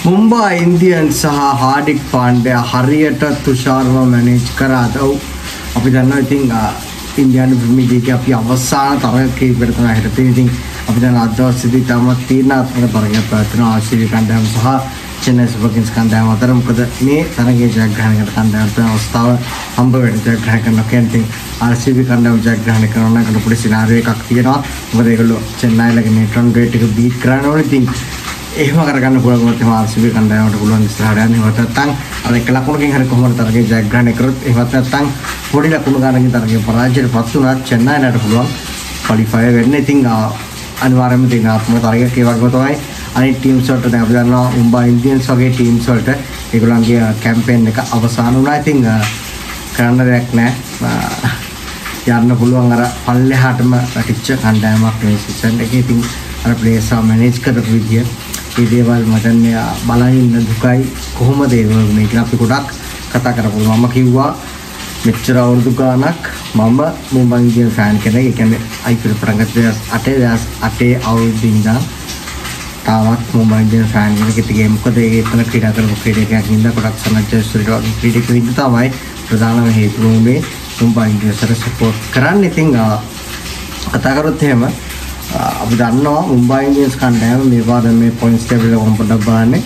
මුම්බා Indian සහ හාඩික් පාණ්ඩය හරියට තුෂාර්ව manage කරාද ඔව් අපි දන්නවා ඉතින් ඉන්දියානු ප්‍රීමියර් ලීග් අපි අවසාන තරග කීපයකට තමයි හිට තියෙන්නේ ඉතින් අපි දන්නා අද දවසේදී තම තීරණාත්මක තරගයක් පැවැත්වෙනවා ආස්ට්‍රේලියා කණ්ඩායම සහ චෙන්නයි සුපර් කිංස් කණ්ඩායම අතර මොකද මේ තරගයේ ජයග්‍රහණයකට කණ්ඩායමට අවස්ථාව හම්බ වෙන ජයග්‍රහණ කරනවා කියන්නේ RCB කණ්ඩායම ජයග්‍රහණය කරනවා නම් පොඩි සිනාරියෝ එකක් තියෙනවා මොකද ඒගොල්ලෝ චෙන්නයිලගේ net run rate එක beat කරන්න ඕනේ ඉතින් එහෙම කරගන්න පුළුවන් වුණොත් එහෙම RCB කණ්ඩායමට පුළුවන් ඉස්සරහට යන්න එහෙම නැත්නම් අර එක ලකුණකින් හරි කොහොමද තරගයේ ජයග්‍රහණය කරොත් එහෙමත් නැත්නම් පොඩි ලකුණු ගන්නකින් තරගයේ පරාජයටපත් වුණත් චෙන්නයිලට පුළුවන් ක්වොලිෆයි වෙන්න ඉතින් අනිවාර්යයෙන්ම දිනාත්මක තරගයක් ඒ වගේම තමයි අනිත් ටීම්ස් වලට දැන් අපි දන්නවා මුම්බා ඉන්දියන්ස් වගේ ටීම්ස් වලට ඒගොල්ලන්ගේ කැම්පේන් එක අවසන් වුණා. ඉතින් කරන්න දෙයක් නැහැ. යන්න පුළුවන් අර පල්ලෙහාටම රටිච්ච කණ්ඩායමක් මේ සීසන් එකේ. ඉතින් අර ප්ලේයර්ස් මැනේජ් කරපු විදිය මේ දේවල් මට බලන් ඉන්න දුකයි. කොහොමද ඒ වගේ කියලා අපි ගොඩක් කතා කරපු මම කිව්වා මෙච්චර අවුරුදු ගාණක් මම මුම්බයි ඉන්දියන් ෆෑන් කෙනෙක්. ඒ කියන්නේ IPL පටන් ගත්ත 8 8 අවුරුදු ඉඳන් තාමත් මුම්බයි ඉන්දියන් ෆෑන් කෙනෙක් ඉතිගේ මොකද ඒ එතන ක්‍රීඩා කරපු ක්‍රීඩකයෙක් ඉඳලා කොටක් සනජ්ජස්ට්‍රීට වගේ ක්‍රීඩකයෙක් ඉඳ තමයි ප්‍රධානම හේතුව මේ මුම්බයි ඉන්දියන්ස්ට සපෝට් කරන්න. ඉතින් කතා කරොත් එහෙම අපි දන්නවා මුම්බයි ඉන්දියන්ස් කණ්ඩායම මේ පාද මේ පොයින්ට්ස් ටේබල් එක පොඩ්ඩක් බලන්නේ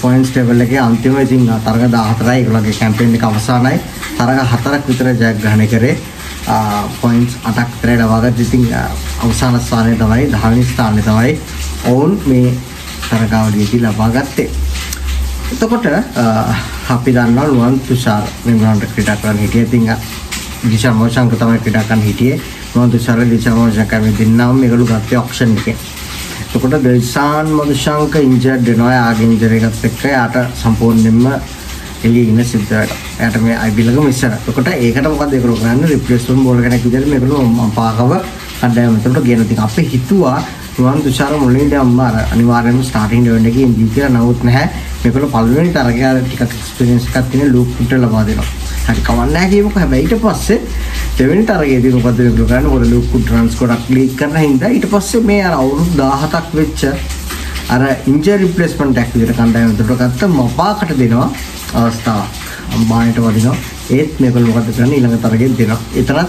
පොයින්ට්ස් ටේබල් එකේ අන්තිම ඉතින් තරග 14යි ඒගොල්ලෝගේ කැම්පේන් එක අවසానයි තරග හතරක් විතර ජයග්‍රහණය කරේ පොයින්ට්ස් 8ක් විතර ලබාගත් ඉතින් අවසාන ස්ථානය තමයි 10 වෙනි ස්ථානය තමයි ඔවුන් මේ තරගාවලියේදී ලබා ගත්තේ. එතකොට අපි දන්නවා නුවන් තුෂාර මෙගොල්ලන්ට ක්‍රීඩා කරන්න හිටියේ. ඉතින් දිශා මොෂංක තමයි ක්‍රීඩා කරන්න හිටියේ. නුවන් තුෂාර දිශා මොෂංක මේ දෙන්නම මේගොල්ලෝ ගත්තේ ඔක්ෂන් එකේ. එතකොට දෙල්සාන් මොෂංක ඉන්ජර්ඩ් වෙනවා. යාගේ ඉන්ජර් එකත් එක්ක යාට සම්පූර්ණයෙන්ම එළියේ ඉන්න සිද්ධ වෙනවා. එයාට මේ IPL එක මිස් වෙනවා. එතකොට ඒකට මොකද ඒගොල්ලෝ කරන්නේ රිප්ලේස්මන්ට් බෝලර් කෙනෙක් විදිහට මේගොල්ලෝ පාකව කණ්ඩායම එතකොට ගේන ඉතින් අපි හිතුවා රුවන් තුෂාර මුලින්ද අම්මා අර අනිවාර්යයෙන්ම ස්ටාර්ටින් ලෙවල් එකේ ඉඳී කියලා නමුත් නැහැ මේකල පළවෙනි තරගය ටිකක් එක්ස්පීරියන්ස් එකක් තියෙන ලූක් පුට ලබා දෙනවා හරි කවන්න නැහැ කියමුකෝ හැබැයි ඊට පස්සේ දෙවෙනි තරගයේදී මොකද මේක කරන්නේ මොකද ලූක් පුට රන්ස් ගොඩක් ලීක් කරන හින්දා ඊට පස්සේ මේ අර අවුරුදු 17ක් වෙච්ච අර ඉන්ජරි රිප්ලේස්මන්ට් එකක් විදිහට කණ්ඩායම උඩට ගත්ත මපාකට දෙනවා අවස්ථාවක් අම්බානට වදිනවා ඒත් මේගොල්ලෝ මොකද කරන්නේ? ඊළඟ තරගෙත් දෙනවා. එතරම්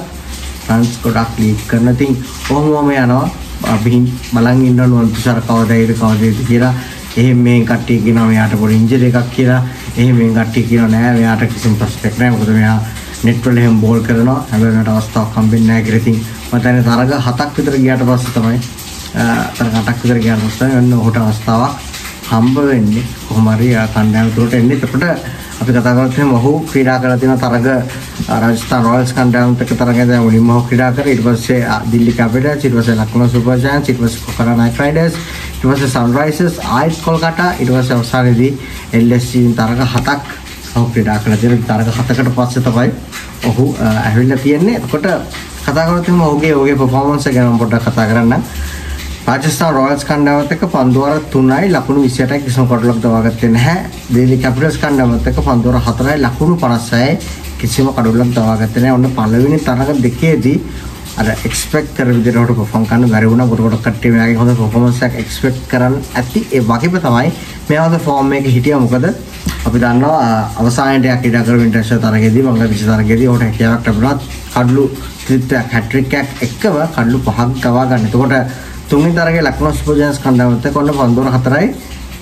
රන්ස් ගොඩක් ලීක් කරන තින් කොහොමම යනවා. අපි බලන් ඉන්න ඕන තුෂාර කවදායිද කවදායිද කියලා. එහෙම මේ කට්ටිය කියනවා මෙයාට පොඩි ඉන්ජරි එකක් කියලා. එහෙම මේ කට්ටිය කියනවා නෑ. මෙයාට කිසිම ප්‍රශ්නයක් නෑ. මොකද මෙයා නෙට් වල එහෙම බෝල් කරනවා. හැබැයි මට අවස්ථාවක් හම්බෙන්නේ නෑ කියලා ඉතින් මම දැන් තරග හතක් විතර ගියාට පස්සේ තමයි තරග හතක් විතර ගියාට පස්සේ ඔන්න ඔහුට අවස්ථාවක් හම්බ වෙන්නේ. කොහොම හරි කණ්ඩායම තුරට එන්නේ. එතකොට අපි කතා කරත් එහෙනම් ඔහු ක්‍රීඩා කරලා තියෙන තරග රාජස්ථාන රොයල්ස් කණ්ඩායමත් එක්ක තරගය දැන් මුලින්ම ඔහු ක්‍රීඩා කරේ ඊට පස්සේ දිල්ලි කැපිටල්ස් ඊට පස්සේ ලක්නෝ සුපර් ජයන්ට්ස් ඊට පස්සේ කොකරා නයිට් රයිඩර්ස් ඊට පස්සේ සන්රයිසර්ස් ආයිත් කොල්කතා ඊට පස්සේ අවසානයේදී LSG තරග හතක් ඔහු ක්‍රීඩා කරලා තියෙන තරග හතකට පස්සේ තමයි ඔහු ඇවිල්ලා තියෙන්නේ එතකොට කතා කරත් එහෙනම් ඔහුගේ ඔහුගේ පර්ෆෝමන්ස් එක ගැන පොඩ්ඩක් කතා කරන්න රාජස්ථාන රොයල්ස් කණ්ඩායමත් එක්ක පන්දුවර 3යි ලකුණු 28යි කිසිම කඩලක් දවාගත්තේ නැහැ. දිල්ලි කැපිටල්ස් කණ්ඩායමත් එක්ක පන්දුවර 4යි ලකුණු 56යි කිසිම කඩලක් දවාගත්තේ නැහැ. ඔන්න පළවෙනි තරග දෙකේදී අර එක්ස්පෙක්ට් කර විදිහට පර්ෆෝම් කරන්න බැරි වුණා. කොට කොට කට්ටිය මෙයාගේ හොඳ පර්ෆෝමන්ස් එකක් එක්ස්පෙක්ට් කරන් ඇති ඒ වගේම තමයි මෙයාගේ ෆෝම් එකේ හිටියා. මොකද අපි දන්නවා අවසානයේට යක් ඉඩ කර ඉන්ටර්නැෂනල් තරගයේදී බංග්ලාදේශ තරගයේදී ඔහුට හැකියාවක් ලැබුණා. කඩලු ත්‍රිත්වයක් හැට්‍රික් එකක් එක්කම කඩලු පහක් ගවා ගන්න. එතකොට තුන්වෙනි තරගයේ ලක්නෝ සුපර් ජයන්ට්ස් කණ්ඩායමත් එක්ක ඔන්න පන්දුර 4යි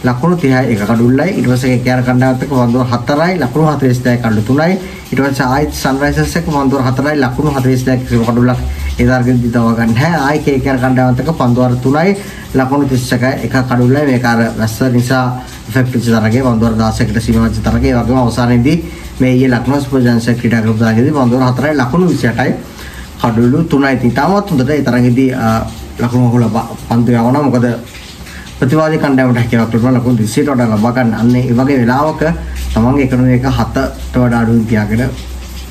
ලකුණු 30යි එක කඩුල්ලයි ඊට පස්සේ කේආර් කණ්ඩායමත් එක්ක පන්දුර 4යි ලකුණු 42යි කඩු 3යි ඊට පස්සේ ආයිත් සන්රයිසර්ස් එක්ක පන්දුර 4යි ලකුණු 42යි කිසිම කඩුල්ලක් ඒ තරගෙදි තව ගන්න නැහැ ආයි කේආර් කණ්ඩායමත් එක්ක පන්දුර 3යි ලකුණු 31යි එක කඩුල්ලයි. මේක අර වැස්ස නිසා ඉෆෙක්ට් වෙච්ච තරගයේ පන්දුර 16කට සීමා වෙච්ච තරගයේ ඒ වගේම අවසානයේදී මේ ඊයේ ලක්නෝ සුපර් ජයන්ට්ස් එක්ක ක්‍රීඩා කරපු තරගයේදී පන්දුර 4යි ලකුණු 28යි කඩුළු 3යි ඉතින් තාමත් හොඳට ඒ තරගෙදී ලකුණු හොල පන්දු යවනවා. මොකද ප්‍රතිවාදී කණ්ඩායමට හැකියාවක් ලැබුණා. ලකුණු 20ට වඩා ලබා ගන්න. අන්න ඒ වගේ වෙලාවක තමන්ගේ එකනොමි එක 7ට වඩා අඩුවෙන් තියාගෙන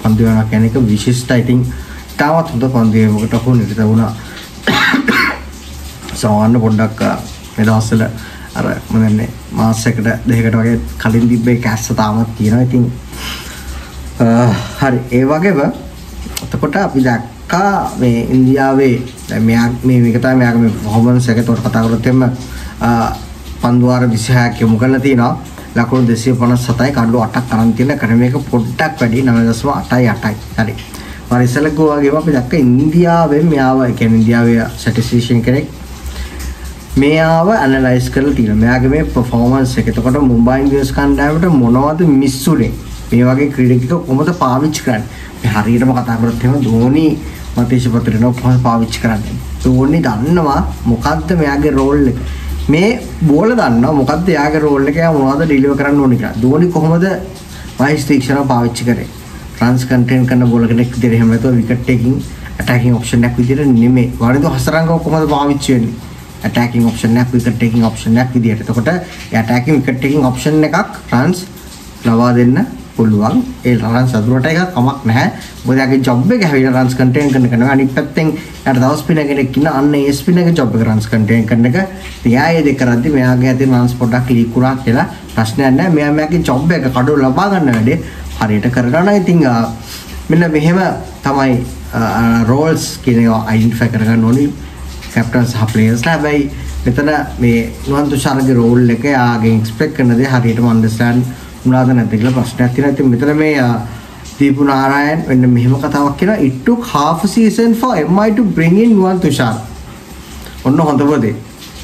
පන්දු යනවා කියන එක විශිෂ්ටයි. ඉතින් තාමත් හොඳ පන්දු වේමකට ඔහු නිරත වුණා. සමහරන්න පොඩ්ඩක් මේ දවස්වල අර මොනන්නේ මාසයකට දෙකකට වගේ කලින් තිබ්බේ කැස්ස තාමත් තියෙනවා. ඉතින් හරි ඒ වගේම එතකොට අපි දැක්ක දැක්කා මේ ඉන්දියාවේ දැන් මෙයා මේ මේක තමයි මෙයාගේ මේ පර්ෆෝමන්ස් එක උඩ කතා කරොත් එම්ම පන්දුවාර 26ක් යොමු කරලා තියෙනවා. ලකුණු 257යි කඩලු 8ක් අරන් තියෙන ක්‍රමයක පොඩ්ඩක් වැඩි 9.8යි 8යි. හරි. මම ඉස්සෙල්ලා ගෝ වගේම අපි දැක්ක ඉන්දියාවෙන් මෙයාව ඒ කියන්නේ ඉන්දියාවේ ස්ටැටිස්ටිෂියන් කෙනෙක් මෙයාව ඇනලයිස් කරලා තියෙනවා. මෙයාගේ මේ පර්ෆෝමන්ස් එක. එතකොට මුම්බයි ඉන්දියන්ස් කණ්ඩායමට මොනවද මිස්සුනේ? මේ වගේ ක්‍රීඩකයෙකු කොහොමද පාවිච්චි කරන්නේ? මේ හරියටම කතා කරොත් එහෙම ධෝනි මතේෂ පත්‍රේනෝ කොහොමද පාවිච්චි කරන්නේ? ධෝනි දන්නවා මොකද්ද මෙයාගේ රෝල් එක. මේ බෝල දන්නවා මොකද්ද එයාගේ රෝල් එක එයා මොනවද ඩිලිවර් කරන්න ඕනේ කියලා. ධෝනි කොහොමද වයිස් තීක්ෂණ පාවිච්චි කරේ? ට්‍රාන්ස් කන්ටේන් කරන බෝල කෙනෙක් විදිහට එහෙම නැතුව විකට් ටේකින් ඇටැකින් ඔප්ෂන් එකක් විදිහට නෙමෙයි. වරිදු හසරංගව කොහොමද පාවිච්චි වෙන්නේ? ඇටැකින් ඔප්ෂන් එකක් විකට් ටේකින් ඔප්ෂන් එකක් විදිහට. එතකොට ඇටැකින් විකට් ටේකින් ඔප්ෂන් එකක් ට්‍රාන්ස් ලබා දෙන්න පුළුවන්. ඒ රන්ස් අතුරට එකක් කමක් නැහැ. මොකද යාගේ ජොබ් එක හැවිලා රන්ස් කන්ටේන් කරන කෙනා අනිත් පැත්තෙන් යාට තව ස්පිනර් කෙනෙක් ඉන්න අන්න ඒ ස්පිනර් එක ජොබ් එක රන්ස් කන්ටේන් කරන එක. එයා ඒ දෙක කරද්දි මෙයාගේ ඇති රන්ස් පොඩ්ඩක් ලීක් වුණා කියලා ප්‍රශ්නයක් නැහැ. මෙයා මෙයාගේ ජොබ් එක කඩු ලබා ගන්න වැඩේ හරියට කරනවා නම් ඉතින් මෙන්න මෙහෙම තමයි රෝල්ස් කියන ඒවා අයිඩෙන්ටිෆයි කරගන්න ඕනි. කැප්ටන් සහ ප්ලේයර්ස්ලා හැබැයි මෙතන මේ නුවන් තුෂාරගේ රෝල් එක යාගෙන් එක්ස්පෙක්ට් කරන දේ හරියටම අන්ඩර්ස්ටෑන්ඩ් වුණාද නැද්ද කියලා ප්‍රශ්නයක් තියෙනවා. ඉතින් මෙතන මේ දීපු නාරායන් වෙන්න මෙහෙම කතාවක් කියනවා. It took half a season for MI to bring in Nuwan Tushar. ඔන්න හොඳම දේ.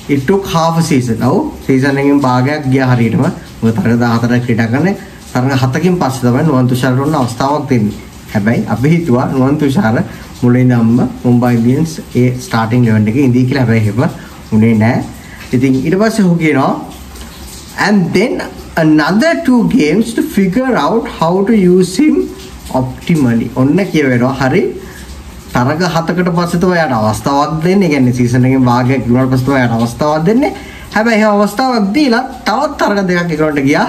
It took half a season. ඔව් සීසන් එකකින් භාගයක් ගියා හරියටම. මොකද තරග 14 ක්‍රීඩා කරන්නේ. තරග 7කින් පස්සේ තමයි නුවන් තුෂාරට ඔන්න අවස්ථාවක් දෙන්නේ. හැබැයි අපි හිතුවා නුවන් තුෂාර මුලින්දම්ම මුම්බයි ඉන්ඩියන්ස් ඒ ස්ටාර්ටින් 11 එකේ ඉඳී කියලා හැබැයි එහෙම උනේ නැහැ. ඉතින් ඊට පස්සේ ඔහු කියනවා and then another two games to figure out how to use him optimally. ඔන්න කියවෙනවා හරි තරග හතකට පස්සේ තමයි යාට අවස්ථාවක් දෙන්නේ. ඒ කියන්නේ සීසන් එකෙන් භාගයක් ඉවරට පස්සේ තමයි යාට අවස්ථාවක් දෙන්නේ. හැබැයි ඒ අවස්ථාවක් දීලා තවත් තරග දෙකක් එකට ගියා.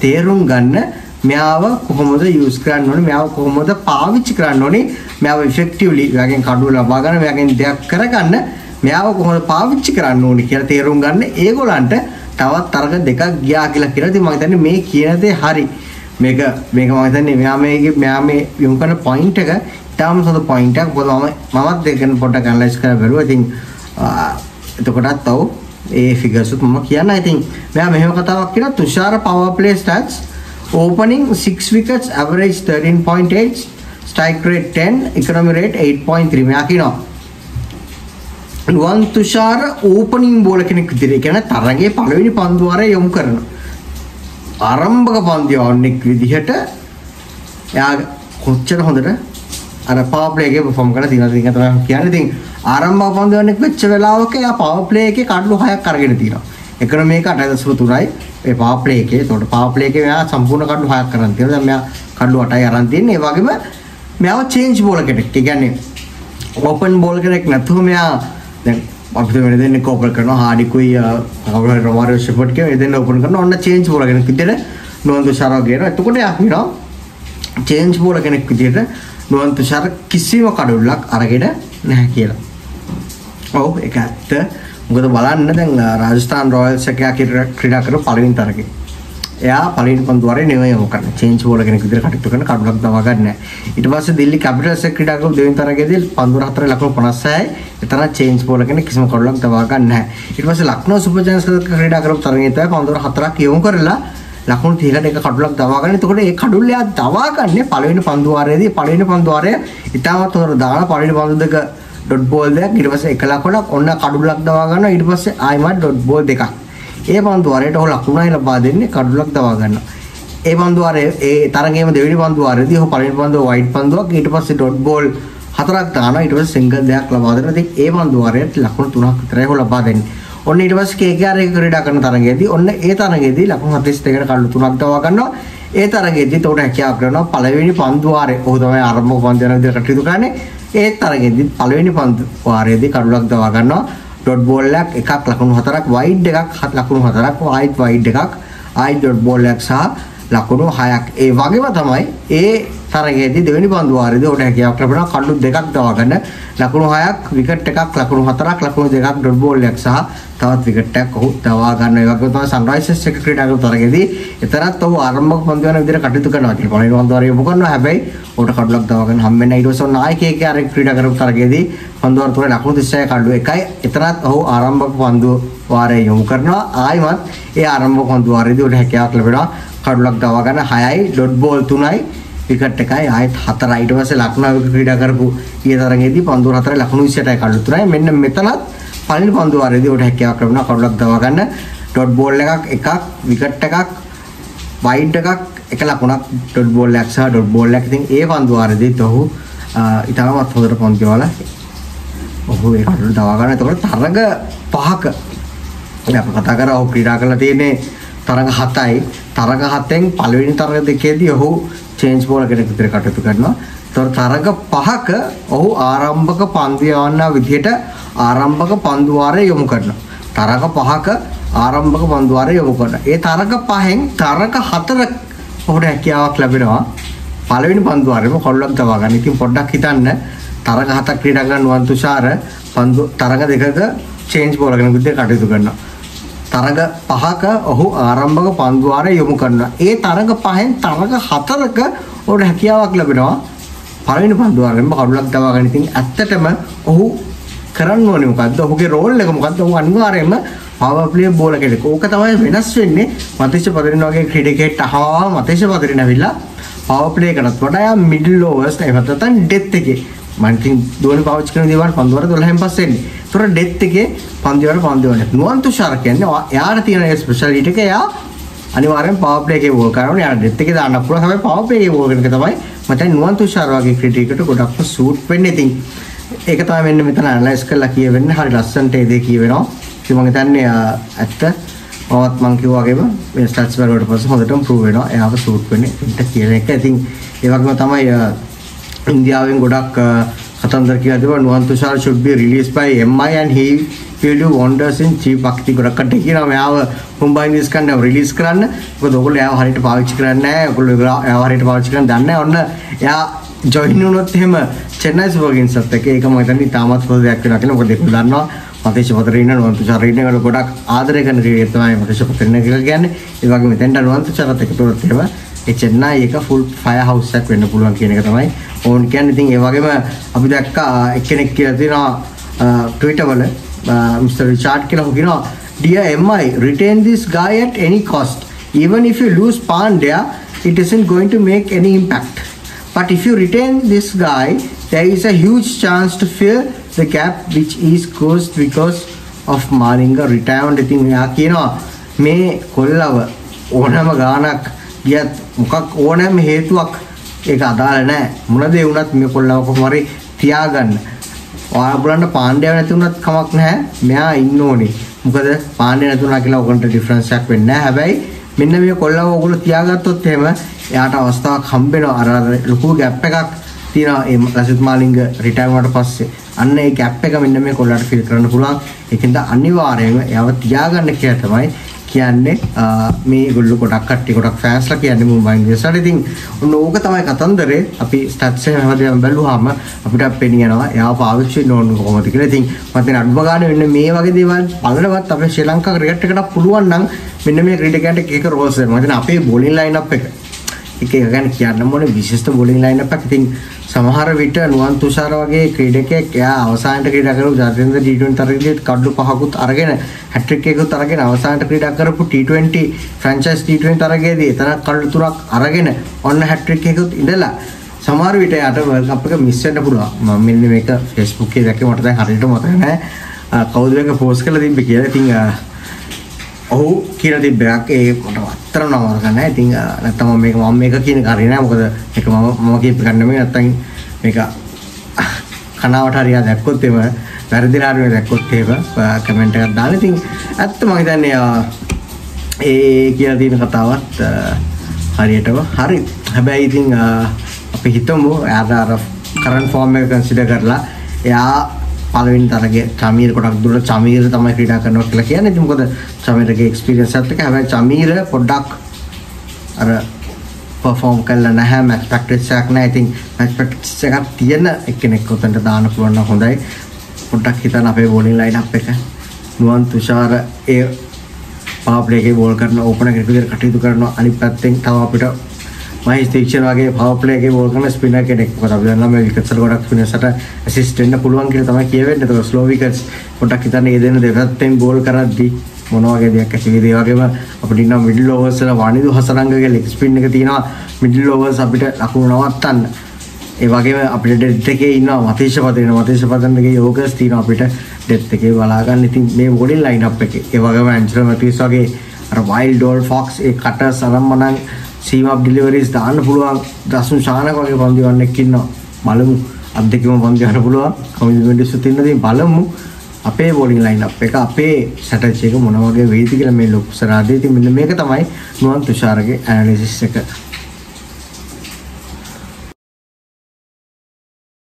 තේරුම් ගන්න මෙයාව කොහොමද යූස් කරන්න ඕනේ මෙයාව කොහොමද පාවිච්චි කරන්න ඕනේ මෙයාව ඉෆෙක්ටිව්ලි එයාගෙන් කඩුව ලබා ගන්න එයාගෙන් දෙයක් කරගන්න මෙයාව කොහොමද පාවිච්චි කරන්න ඕනේ කියලා තේරුම් ගන්න ඒගොල්ලන්ට තවත් තරග දෙකක් ගියා කියලා කියලා ඉතින් මම හිතන්නේ මේ කියන දේ හරි. මේක මේක මම හිතන්නේ මෙයා මේකේ මෙයා මේ යොමු කරන පොයින්ට් එක ඊටාම සොඳ පොයින්ට් එකක්. මොකද මම මමත් ඒක ගැන පොඩ්ඩක් ඇනලයිස් කරලා බැලුවා. ඉතින් එතකොටත් තව ඒ ෆිගර්ස් උත් මම කියන්න. ඉතින් මෙයා මෙහෙම කතාවක් කියනවා Thushara power play stats opening 6 wickets average 13.8 strike rate 10 economy rate 8.3 මෙයා කියනවා නුවන් තුෂාර ඕපනින් බෝල කෙනෙක් විදිහට කියන්නේ තරගයේ පළවෙනි පන්දු වාරය යොමු කරනවා. ආරම්භක පන්දු යවන්නෙක් විදිහට එයා කොච්චර හොඳට අර පවර් ප්ලේ එකේ perform කරලා තියෙනවද කියන තමයි කියන්නේ. ඉතින් ආරම්භක පන්දු යවන්නෙක් වෙච්ච වෙලාවක එයා පවර් ප්ලේ එකේ කඩලු 6ක් අරගෙන තියෙනවා. එකන මේක 8.3යි ඒ පවර් ප්ලේ එකේ. ඒතකොට පවර් ප්ලේ එකේ මෙයා සම්පූර්ණ කඩලු 6ක් කරන් තියෙනවා. දැන් මෙයා කඩලු 8යි අරන් තියෙන්නේ. ඒ වගේම මෙයාව චේන්ජ් බෝල කෙනෙක්. ඒ කියන්නේ ඕපන් බෝල් කෙනෙක් නැතුව මෙයා දැන් අපිට වෙන දෙන්නේ කෝපල් කරනවා හාඩිකුයි කවුරු හරි රොමාරියෝ ෂෙපර්ඩ් කියන එදෙන්න ඕපන් කරනවා ඔන්න චේන්ජ් බෝල කෙනෙක් විදියට නොන්දු ශාරව ගේනවා එතකොට යා කියනවා චේන්ජ් බෝල කෙනෙක් විදියට නොන්දු ශාර කිසිම කඩුල්ලක් අරගෙන නැහැ කියලා. ඔව් ඒක ඇත්ත. මොකද බලන්න දැන් රාජස්ථාන් රොයල්ස් එකේ ක්‍රීඩා කරන පළවෙනි තරගේ එයා පළවෙනි පන්දුවරේ නෙවෙයි යොමු කරන්නේ. චේන්ජ් බෝල කෙනෙක් විදිහට කටයුතු කරන කඩුවක් දවා ගන්න නැහැ. ඊට පස්සේ දිල්ලි කැපිටල්ස් එක ක්‍රීඩා කරපු දෙවෙනි තරගයේදී පන්දුර හතර ලකුණු 56යි. එතන චේන්ජ් බෝල කෙනෙක් කිසිම කඩුවක් දවා ගන්න නැහැ. ඊට පස්සේ ලක්නෝ සුපර් ජයන්ට්ස් එක ක්‍රීඩා කරපු තරගයේ තමයි පන්දුර හතරක් යොමු කරලා ලකුණු 30කට එක කඩුවක් දවා ගන්න. එතකොට ඒ කඩුල්ල එයා දවා ගන්නේ පළවෙනි පන්දුවාරයේදී පළවෙනි පන්දුවාරය ඉතාමත් හොඳට දාන පළවෙනි පන්දු දෙක ඩොට් බෝල් දෙකක් ඊට පස්සේ එක ලකුණක් ඔන්න කඩුල්ලක් දවා ගන්නවා ඊට පස්සේ ආයිමත් ඩොට් බෝල් දෙකක්. ඒ පන්දුවාරයට ඔහු ලකුණයි ලබා දෙන්නේ කඩුලක් දවා ගන්නවා. ඒ පන්දුවාරයේ ඒ තරගයේම දෙවෙනි පන්දුවාරයේදී ඔහු පළවෙනි පන්දුව වයිට් පන්දුවක් ඊට පස්සේ ඩොට් බෝල් හතරක් දානවා ඊට පස්සේ සිංගල් දෙකක් ලබා දෙනවා. ඉතින් ඒ පන්දුවාරයට ලකුණු තුනක් විතරයි ඔහු ලබා දෙන්නේ. ඔන්න ඊට පස්සේ KKR එක ක්‍රීඩා කරන තරගයේදී ඔන්න ඒ තරගයේදී ලකුණු 42කට කඩලු තුනක් දවා ගන්නවා. ඒ තරගයේදී උඩ හැකියාව කරනවා පළවෙනි පන්දුවාරයේ ඔහු තමයි ආරම්භක පන්දු යන විදිහට කටයුතු කරන්නේ. ඒ තරගයේදී පළවෙනි පන්දුවාරයේදී කඩලක් දවා ගන්නවා. ඩොට් බෝල් එකක් එකක් ලකුණු හතරක් වයිඩ් එකක් හත් ලකුණු හතරක් ආයිත් වයිඩ් එකක් ආයිත් ඩොට් බෝල් එකක් සහ ලකුණු 6ක්. ඒ වගේම තමයි ඒ තරගයේදී දෙවෙනි පන්දු වාරයේදී ඔහුට හැකියාවක් ලැබෙනවා කඩු දෙකක් දවා ගන්න. ලකුණු 6ක්, විකට් එකක්, ලකුණු 4ක්, ලකුණු දෙකක් ඩොට් බෝල් එකක් සහ තවත් විකට් එකක් ඔහු දවා ගන්න. ඒ වගේම තමයි සන්රයිසර්ස් එක ක්‍රීඩා කරන තරගයේදී එතරම් ඔහු ආරම්භක පන්දු වෙන විදිහට කටයුතු කරනවා. ඒ පළවෙනි පන්දු වාරයේ යොමු කරනවා. හැබැයි ඔහුට කඩුවක් දවා ගන්න හම්බ වෙන ඊට පස්සේ නායකයෙක් ආරේ ක්‍රීඩා කරපු තරගයේදී පන්දු වාර තුනේ ලකුණු 36 කඩුව එකයි. එතරම් ඔහු ආරම්භක පන්දු වාරයේ යොමු කරනවා. ආයිමත් ඒ ආරම්භක පන්දු වාරයේදී ඔහුට හැකියාවක් ලැබෙනවා. කඩුවක් දවා ගන්න 6යි, ඩොට් බෝල් 3යි විකට් එකයි. ආයෙත් හතරයි ඊට පස්සේ ලක්නෝ ක්‍රීඩා කරපු ඊය තරගෙදී පන්දු හතරයි ලකුණු 28යි කඩු තුනයි. මෙන්න මෙතනත් පළවෙනි පන්දු වාරයේදී උට හැකියාවක් ලැබුණා. කඩුවක් දවා ගන්න ඩොට් බෝල් එකක් එකක් විකට් එකක් වයිඩ් එකක් එක ලකුණක් ඩොට් බෝල් එකක් සහ ඩොට් බෝල් එකක්. ඉතින් ඒ පන්දු වාරයේදී ඔහු ඉතාමත් හොඳට පන්දු වල ඔහු ඒ කඩුව දවා ගන්න. එතකොට තරග පහක අපි කතා කරා. ඔහු ක්‍රීඩා කරලා තියෙන්නේ තරග 7යි තරග 7න් පළවෙනි තරග දෙකේදී ඔහු චේන්ජ් බෝල කෙනෙක් විදිහට කටයුතු කරනවා. ඒතර තරග පහක ඔහු ආරම්භක පන්දු යවන්නා විදිහට ආරම්භක පන්දු වාරය යොමු කරනවා. තරග පහක ආරම්භක පන්දු වාරය යොමු කරනවා. ඒ තරග පහෙන් තරග හතර ඔහුට හැකියාවක් ලැබෙනවා. පළවෙනි පන්දු වාරෙම කොල්ලක් දවා ගන්න. ඉතින් පොඩ්ඩක් හිතන්න තරග හතක් ක්‍රීඩා කරන නුවන් තුෂාර පන්දු තරග දෙකක චේන්ජ් බෝල කෙනෙක් විදිහට කටයුතු කරනවා. තරග පහක ඔහු ආරම්භක පන්දුවාරය යොමු කරනවා. ඒ තරග පහෙන් තරග හතරක ඔහුට හැකියාවක් ලැබෙනවා. පළවෙනි පන්දුවාරෙන්ම කඩුලක් දවා ගන්න. ඉතින් ඇත්තටම ඔහු කරන්න ඕනේ මොකද්ද? ඔහුගේ රෝල් එක මොකද්ද? ඔහු අනිවාර්යයෙන්ම පවර් ප්ලේ බෝල කෙනෙක්. ඕක තමයි වෙනස් වෙන්නේ. මතේෂ පදරින වගේ ක්‍රීඩකයෙක්ට අහවා මතේෂ පදරින ඇවිල්ලා පවර් ප්ලේ කරත් වඩා යා මිඩල් ඕවර්ස් එහෙම නැත්නම් ඩෙත් එකේ මම ඉතින් දුවන පාවිච්චි කරන දේවල් පන්දුවර 12න් පස්සේ එන්නේ. ඒතර ඩෙත් එකේ පන්දුවර පන්දුවර. නුවන් තුෂාර කියන්නේ එයාට තියෙන ඒ ස්පෙෂලිටි එක එයා අනිවාර්යෙන් පවර් ප්ලේ එකේ වෝල් කරනවා. එයා ඩෙත් එකේ දාන්න පුළුවන්. හැබැයි පවර් ප්ලේ එකේ වෝල් කරන එක තමයි මට නුවන් තුෂාර වගේ ක්‍රිටිකට ගොඩක්ම සූට් වෙන්නේ. ඉතින් ඒක තමයි මෙන්න මෙතන ඇනලයිස් කරලා කියවෙන්නේ. හරි ලස්සනට ඒ දේ කියවෙනවා. ඉතින් මම හිතන්නේ ඇත්ත මමත් මං කිව්වා වගේම මේ ස්ටැට්ස් වලට පස්සේ හොඳටම ප්‍රූව් වෙනවා. එයාව සූට් වෙන්නේ ඉන්ට කියන එක. ඉතින් ඒ වගේම තමයි ඉන්දියාවෙන් ගොඩක් කතන්දර කියලා තිබුණා. නුවන් Thushara should be released by MI and he will do wonders in chief භක්ති ගොඩක් කට්ටිය කියනවා මෙයාව මුම්බයි ඉන්දියන්ස් කන්න රිලීස් කරන්න. මොකද ඔයගොල්ලෝ එයාව හරියට පාවිච්චි කරන්නේ නැහැ. ඔයගොල්ලෝ එයාව හරියට පාවිච්චි කරන්න දන්නේ නැහැ. ඔන්න එයා ජොයින් වුණොත් එහෙම චෙන්නයි සුපර් කිංග්ස්ත් එක්ක ඒක මම හිතන්නේ තාමත් හොඳ දෙයක් වෙනවා කියලා. මොකද ඒක දන්නවා මතේෂ පතරින නුවන් තුෂාර ඉන්න කෙනෙක් ගොඩක් ආදරය කරන ක්‍රිකට් තමයි මතේෂ පතරින කියලා කියන්නේ. ඒ වගේම මෙතෙන්ට නුවන් තුෂාරත් එකතු වුණොත් එහෙම ඒ චෙන්නයි එක ෆුල් ෆයර් හවුස් එකක් වෙන්න පුළුවන් කියන එක තමයි ඕන් කියන්නේ ඉතින් ඒ වගේම අපි දැක්කා එක්කෙනෙක් කියලා තියෙනවා ට්විටර් වල මිස්ටර් රිචාඩ් කියලා හො කියනවා dear mi retain this guy at any cost. Even if you lose Pandya it isn't going to make any impact. But if you retain this guy there is a huge chance to fill the gap which is caused because of Malinga retirement ඉතින් එයා කියනවා මේ කොල්ලව ඕනම ගානක් ගියත් මොකක් ඕනෑම හේතුවක් ඒක අදාළ නැහැ. මොන දේ වුණත් මේ කොල්ලව කොහොම හරි තියාගන්න. ඔයාලට පාණ්ඩයව නැති වුණත් කමක් නැහැ. මෙයා ඉන්න ඕනේ. මොකද පාණ්ඩය නැතුණා කියලා ඔකට ඩිෆරන්ස් එකක් වෙන්නේ නැහැ. හැබැයි මෙන්න මේ කොල්ලව ඔයගොල්ලෝ තියාගත්තොත් එහෙම එයාට අවස්ථාවක් හම්බ වෙනවා. අර ලොකු ગેප් එකක් තියෙනවා ඒ ලසිත් මාලිංග රිටයර් වුණාට පස්සේ. අන්න ඒ ગેප් එක මෙන්න මේ කොල්ලට ෆිල් කරන්න පුළුවන්. ඒකෙන්ද අනිවාර්යයෙන්ම එයාව තියාගන්න කියලා තමයි කියන්නේ මේ ගොල්ලෝ ගොඩක් කට්ටිය ගොඩක් ෆෑන්ස්ලා කියන්නේ මුම්බයි ඉන්දියන්ස්ලාට. ඉතින් ඔන්න ඕක තමයි කතන්දරේ. අපි ස්ටැට්ස් එක හැමදේම බැලුවාම අපිට පෙනියනවා එයා පාවිච්චි වෙන්න ඕන කොහොමද කියලා. ඉතින් මම දැන් අඩුම ගන්න වෙන්නේ මේ වගේ දේවල් බලනවත් අපේ ශ්‍රී ලංකා ක්‍රිකට් එකට පුළුවන් නම් මෙන්න මේ ක්‍රීඩකයන්ට එක එක රෝල්ස් දෙනවා. මම අපේ බෝලින් ලයින් අප් එක එක එක ගැන කියන්න ඕනේ විශිෂ්ට බෝලින් ලයින් අප් එක. ඉතින් සමහර විට නුවන් තුෂාර වගේ ක්‍රීඩකයෙක් එයා අවසානට ක්‍රීඩා කරපු ජාතික T20 තරගයේදී කඩු පහකුත් අරගෙන හැට්‍රික් එකකුත් අරගෙන අවසානට ක්‍රීඩා කරපු T20 ෆ්‍රැන්චයිස් T20 තරගයේදී එතන කඩු තුනක් අරගෙන ඔන්න හැට්‍රික් එකකුත් ඉඳලා සමහර විට යාට වර්ල්ඩ් කප් එක මිස් වෙන්න පුළුවන්. මම මෙන්න මේක Facebook එකේ දැක්කේ මට දැන් හරියට මතක නැහැ. කවුද මේක පෝස්ට් කරලා තිබ්බේ කියලා. ඉතින් ඔහු කියලා තිබ්බයක් ඒ මට අත්තර නම මතක නැහැ. ඉතින් නැත්තම් මේක මම මේක කියන කාරණේ නෑ. මොකද මේක මම මම කියපු ගන්න නෙමෙයි. නැත්තම් මේක කනාවට හරියා දැක්කොත් එම වැරදිලා හරිය දැක්කොත් එහෙම කමෙන්ට් එකක් දාලා ඉතින් ඇත්ත මම හිතන්නේ ඒ කියලා තියෙන කතාවත් හරියටම හරි. හැබැයි ඉතින් අපි හිතමු එයාට අර කරන්ට් ෆෝම් එක කන්සිඩර් කරලා එයා පළවෙනි තරගයේ චමීර ගොඩක් දුරට චමීර තමයි ක්‍රීඩා කරනවා කියලා කියන්නේ. ඉතින් මොකද චමීරගේ එක්ස්පීරියන්ස් එකත් එක්ක හැබැයි චමීර පොඩ්ඩක් අර පර්ෆෝම් කරලා නැහැ මැච් ප්‍රැක්ටිස් එකක් නැහැ. ඉතින් මැච් ප්‍රැක්ටිස් එකක් තියෙන එක්කෙනෙක් උතන්ට දාන්න පුළුවන් නම් හොඳයි. පොඩ්ඩක් හිතන්න අපේ බෝලින් ලයින් අප් එක. නුවන් තුෂාර ඒ පවර් ප්ලේ එකේ බෝල් කරන ඕපනර් කෙනෙක් විදිහට කටයුතු කරනවා. අනිත් පැත්තෙන් තව අපිට මහේෂ් දීක්ෂිත වගේ පවර් ප්ලේ එකේ බෝල් කරන ස්පිනර් කෙනෙක්. මොකද අපි දන්නවා මේ විකට්ස් වල ගොඩක් ස්පිනර්ස්ට ඇසිස්ට් වෙන්න පුළුවන් කියලා තමයි කියවෙන්නේ. ඒක ස්ලෝ විකට්ස් පොඩ්ඩක් හිතන්න ඒ දෙන දෙපැත්තෙන් බෝල් කරද්දී මොන වගේ දෙයක් ඇති වෙයිද? ඒ වගේම අපිට ඉන්න මිඩල් ඕවර්ස් වල වනිදු හසරංගගේ ලෙග් ස්පින් එක තියෙනවා. මිඩල් ඕවර්ස් අපිට ලකුණු නවත්තන්න. ඒ වගේම අපිට ඩෙත් එකේ ඉන්නවා මතීෂ පදින මතීෂ පදන්නගේ යෝගස් තියෙනවා අපිට ඩෙත් එකේ බලා ගන්න. ඉතින් මේ බෝලින් ලයින් අප් එකේ. ඒ වගේම ඇන්ජලෝ මැතිස් වගේ අර වයිල්ඩ් ඩෝල් ෆොක්ස් ඒ කට සරම්මනන් සීම් අප් ඩිලිවරිස් දාන්න පුළුවන් දසුන් ශානක වගේ පන්දි වන්නෙක් ඉන්නවා. බලමු අත් දෙකම පන්දි ගන්න පුළුවන්. කමිටමන්ට්ස් තින්නදී බලමු. අපේ බෝලිං ලයින් අප් එක අපේ ස්ට්‍රැටජි එක මොන වගේ වෙයිද කියලා මේ ලොකු සරාදී ඉතින් මෙන්න මේක තමයි නුවන් තුෂාරගේ ඇනලිසිස් එක